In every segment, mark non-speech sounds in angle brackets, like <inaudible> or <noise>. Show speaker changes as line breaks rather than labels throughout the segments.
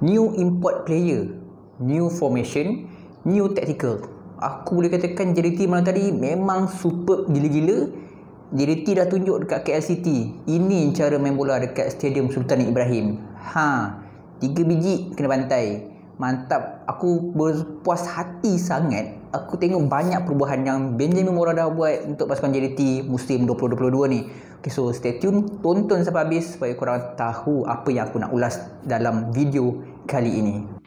New import player, new formation, new tactical. Aku boleh katakan JDT malam tadi memang super gila-gila. JDT dah tunjuk dekat KLCT. Ini cara main bola dekat Stadium Sultan Ibrahim. Ha, tiga biji kena bantai. Mantap. Aku berpuas hati sangat. Aku tengok banyak perubahan yang Benjamin Mora dah buat untuk pasukan JDT musim 2022 ni. Okay, so stay tune. Tonton sampai habis supaya korang tahu apa yang aku nak ulas dalam video kali ini.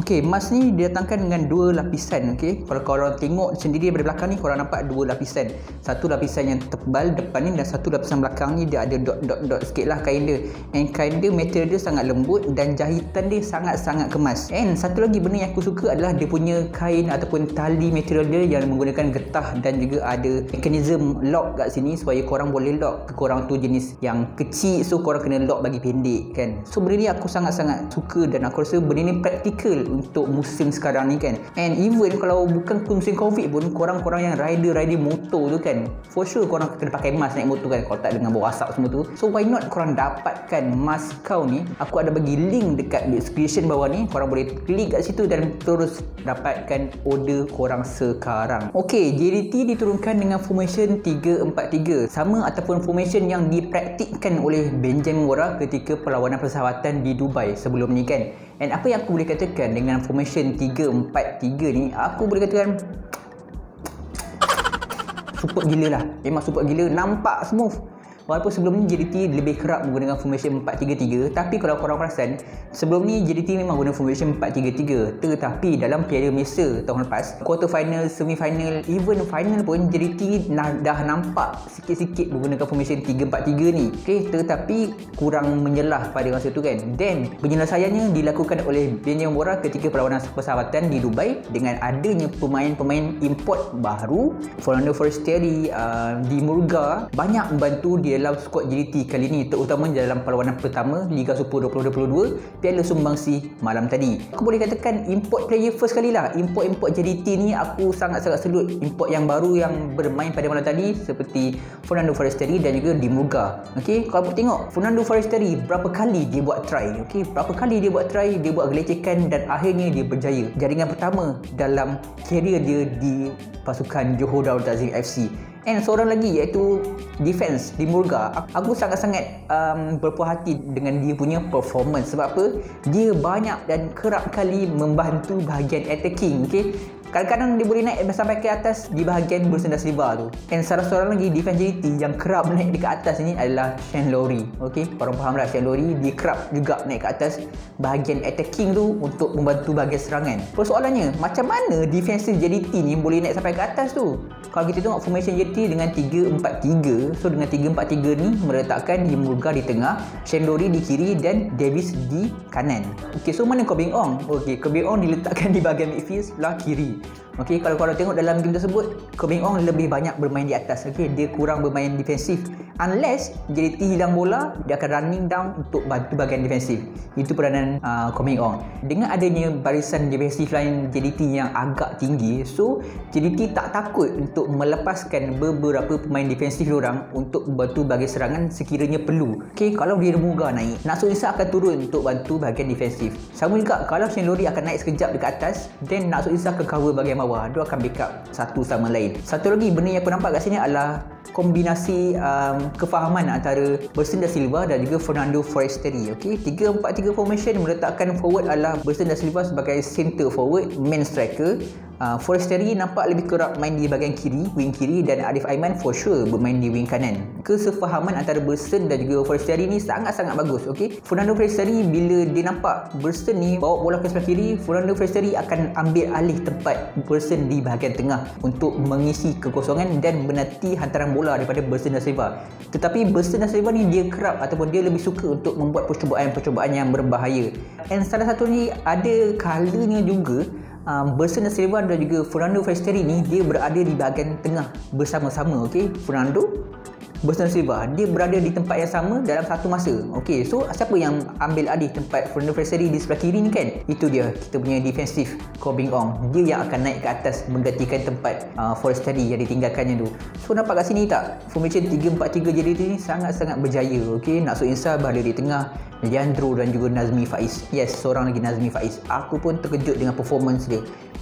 Okey, emas ni didatangkan dengan dua lapisan, okey. Kalau korang tengok sendiri daripada belakang ni korang nampak dua lapisan. Satu lapisan yang tebal depan ni dan satu lapisan belakang ni dia ada dot dot dot sikit lah kain dia. And kain dia material dia sangat lembut dan jahitan dia sangat-sangat kemas. And satu lagi benda yang aku suka adalah dia punya kain ataupun tali material dia yang menggunakan getah dan juga ada mekanisme lock kat sini supaya korang boleh lock ke korang tu jenis yang kecil so korang kena lock bagi pendek kan. So benda ni aku sangat-sangat suka dan aku rasa benda ni praktikal untuk musim sekarang ni kan. And even kalau bukan musim covid pun korang-korang yang rider-rider motor tu kan for sure korang kena pakai mask naik motor kan kalau tak dengan bau asap semua tu. So why not korang dapatkan mask kau ni? Aku ada bagi link dekat description bawah ni. Korang boleh klik kat situ dan terus dapatkan order korang sekarang. Ok JDT diturunkan dengan formation 3-4-3 sama ataupun formation yang dipraktikkan oleh Benjamin Mora ketika perlawanan persahabatan di Dubai sebelum ni kan And apa yang aku boleh katakan dengan formation 3-4-3 ni Aku boleh katakan <tsk> Support gila lah. Memang support gila Nampak smooth Walaupun sebelum ni JDT lebih kerap menggunakan formation 4-3-3 Tapi kalau korang perasan Sebelum ni JDT memang guna formation 4-3-3 Tetapi dalam Piala Malaysia tahun lepas Quarter final, semi final, even final pun JDT dah nampak sikit-sikit menggunakan formation 3-4-3 ni. Okay, Tetapi kurang menyelah pada masa tu kan. Then penyelesaiannya dilakukan oleh Benjamin Bora ketika perlawanan persahabatan di Dubai Dengan adanya pemain-pemain import baru. Fernando Forestieri, uh, Di Murga Banyak membantu dia dalam skuad JDT kali ini terutama dalam perlawanan pertama Liga Super 2022 Piala Sumbangsi malam tadi. Aku boleh katakan import player first kali lah. Import-import JDT ni aku sangat-sangat selut import yang baru yang bermain pada malam tadi seperti Fernando Forestieri dan juga Dimuga. Okey, kalau aku tengok Fernando Forestieri berapa kali dia buat try. Okey, berapa kali dia buat try, dia buat gelecekan dan akhirnya dia berjaya. Jaringan pertama dalam karier dia di pasukan Johor Darul Tazim FC. And seorang lagi iaitu defense di Murga. Aku sangat-sangat um, berpuas hati dengan dia punya performance sebab apa? Dia banyak dan kerap kali membantu bahagian attacking, okey? Kadang-kadang dia boleh naik sampai ke atas di bahagian Bursa da Silva tu. And salah seorang lagi defense JT yang kerap naik dekat atas ni adalah Shane Lowry. Okay, korang faham lah Shane Lowry dia kerap juga naik ke atas bahagian attacking tu untuk membantu bahagian serangan. Persoalannya, macam mana defensive JDT ni boleh naik sampai ke atas tu? Kalau kita tengok formation JDT dengan 3-4-3, so dengan 3-4-3 ni meletakkan Yimurga di tengah, Shane Lowry di kiri dan Davis di kanan. Okay, so mana Kobing Ong? Okay, Kobing Ong diletakkan di bahagian midfield sebelah kiri. Okey, kalau korang tengok dalam game tersebut, Kobing Ong lebih banyak bermain di atas. Okey, dia kurang bermain defensif. Unless JDT hilang bola, dia akan running down untuk bantu bahagian defensif. Itu peranan uh, Kobing Ong. Dengan adanya barisan defensif lain JDT yang agak tinggi, so JDT tak takut untuk melepaskan beberapa pemain defensif orang untuk bantu bahagian serangan sekiranya perlu. Okey, kalau dia Muga naik, Naksu Isa akan turun untuk bantu bahagian defensif. Sama juga kalau Shane Lori akan naik sekejap dekat atas, then Naksu Isa akan cover bahagian bawah bawah dia akan backup satu sama lain. Satu lagi benda yang aku nampak kat sini adalah kombinasi um, kefahaman antara Bersen da Silva dan juga Fernando Forestieri okey? 3-4-3 formation meletakkan forward adalah Bersen da Silva sebagai center forward main striker. Uh, Forestieri nampak lebih kerap main di bahagian kiri wing kiri dan Arif Aiman for sure bermain di wing kanan. Kesefahaman antara Bersen dan juga Forestieri ni sangat-sangat bagus okey? Fernando Forestieri bila dia nampak Bersen ni bawa bola ke sebelah kiri Fernando Forestieri akan ambil alih tempat Bersen di bahagian tengah untuk mengisi kekosongan dan menanti hantaran bola daripada Bersen da Silva tetapi Bersen da Silva ni dia kerap ataupun dia lebih suka untuk membuat percubaan-percubaan yang berbahaya. And salah satu ni ada kalanya juga um, Bersen da Silva dan juga Fernando Forestieri ni dia berada di bahagian tengah bersama-sama okey? Fernando Bernardo Silva dia berada di tempat yang sama dalam satu masa. Okey so siapa yang ambil alih tempat Fernando Fraser di sebelah kiri ni kan? Itu dia. Kita punya defensif Corbin Ong. Dia yang akan naik ke atas menggantikan tempat uh, Forestieri yang ditinggalkannya tu. So nampak kat sini tak? Formation 3-4-3 jadi ni sangat-sangat berjaya okey? Naksu Insa berada di tengah. Leandro dan juga Nazmi Faiz. Yes seorang lagi Nazmi Faiz. Aku pun terkejut dengan performance dia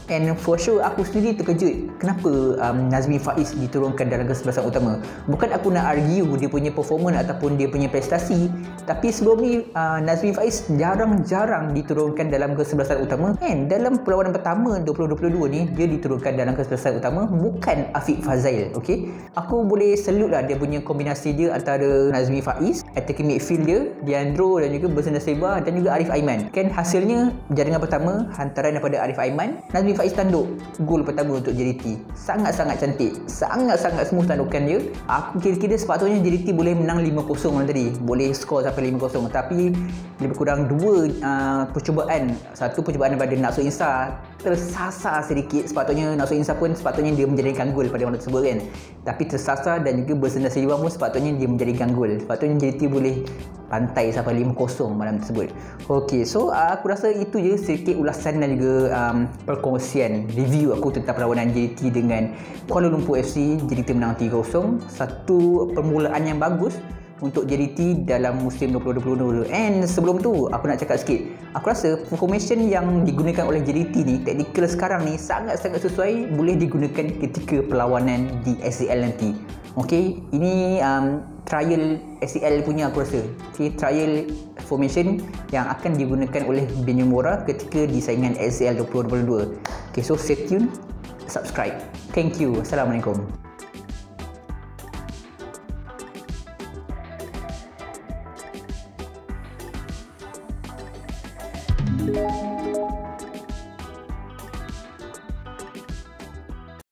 And for sure aku sendiri terkejut kenapa um, Nazmi Faiz diturunkan dalam kesebelasan utama. Bukan aku nak argue dia punya performance ataupun dia punya prestasi, tapi sebelum ni uh, Nazmi Faiz jarang-jarang diturunkan dalam kesebelasan utama. And dalam perlawanan pertama 2022 ni dia diturunkan dalam kesebelasan utama bukan Afiq Fazail, okey. Aku boleh salute lah dia punya kombinasi dia antara Nazmi Faiz, attacking midfield dia, Diandro dan juga Bersenda Seba dan juga Arif Aiman. Kan hasilnya jaringan pertama hantaran daripada Arif Aiman, Nazmi Faiz tanduk gol pertama untuk JDT sangat-sangat cantik sangat-sangat smooth tandukan dia. Aku kira-kira sepatutnya JDT boleh menang 5-0 malam tadi. Boleh skor sampai 5-0 tapi lebih kurang dua uh, percubaan. Satu percubaan daripada Naksu Insa tersasar sedikit. Sepatutnya Naksu Insa pun sepatutnya dia menjadikan gol pada waktu tersebut kan? Tapi tersasar dan juga bersenda Silva pun sepatutnya dia menjadikan gol. Sepatutnya JDT boleh pantai sampai 5-0 malam tersebut. Ok so uh, aku rasa itu je sedikit ulasan dan juga um, perkongsian review aku tentang perlawanan JDT dengan Kuala Lumpur FC JDT menang 3-0 satu permulaan yang bagus untuk JDT dalam musim 2022 and sebelum tu aku nak cakap sikit. Aku rasa formation yang digunakan oleh JDT ni teknikal sekarang ni sangat-sangat sesuai boleh digunakan ketika perlawanan di SCL nanti. Ok ini um, trial SCL punya aku rasa. Okay, trial formation yang akan digunakan oleh Binyumora ketika di saingan SCL 2022 ok so stay tune subscribe. Thank you. Assalamualaikum